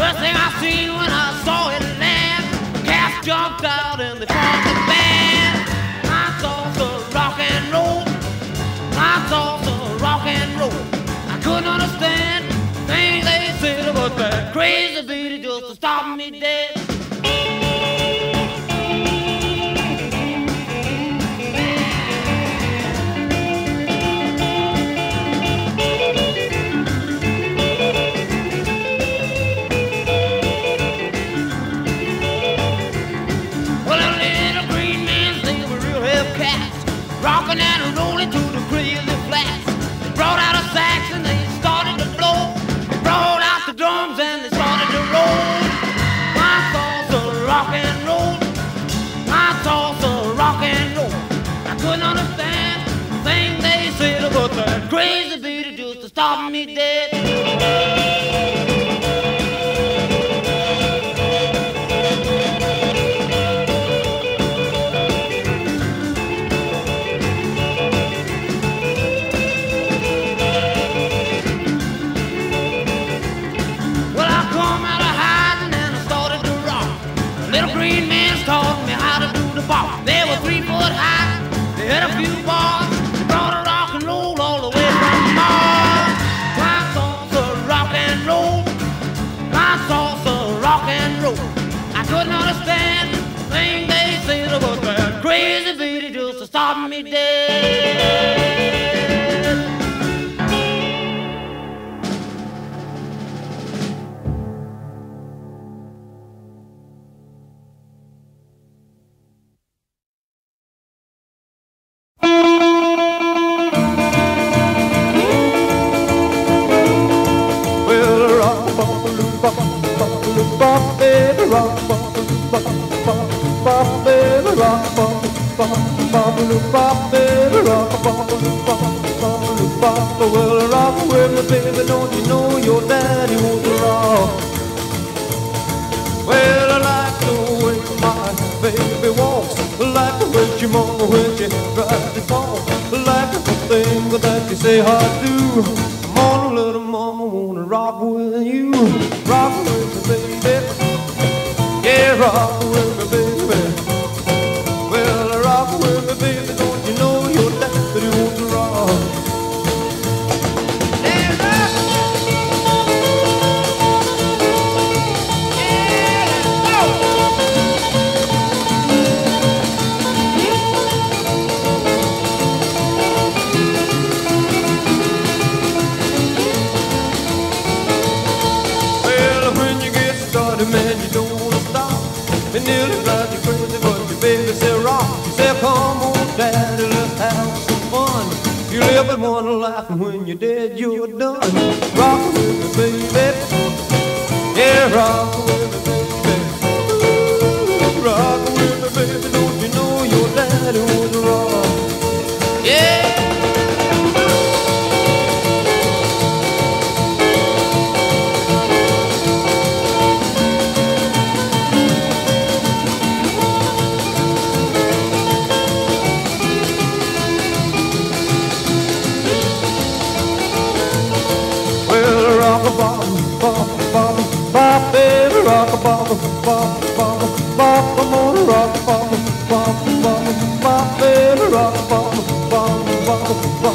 First thing I seen when I saw it land, cats jumped out and they formed the band. I saw the rock and roll. I saw the rock and roll. I couldn't understand things they said about that crazy beat just to stop me dead. Cats, rocking and rolling to the crazy flats. Brought out a sax little green man taught me how to do the bop. They were three foot high. They had a few bars. They brought a rock and roll all the way from Mars. My thoughts of rock and roll. My thoughts of rock and roll. I couldn't understand the thing they said about that crazy beat just to stop me dead. Well rock with me baby don't you know your daddy wants to rock well I like the way my baby walks like the way she mama when she tries to talk like the thing that you say I do on little mama wanna rock with you rock with me baby. Yeah rock started, man, you don't wanna stop. It nearly drives you crazy, but your baby said rock. She said, come on, daddy, let's have some fun. You live in one life, and when you're dead, you're done. Rock with me, baby. Yeah, rock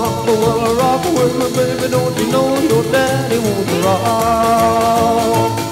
rock, well I rock with me, baby. Don't you know your daddy won't rock?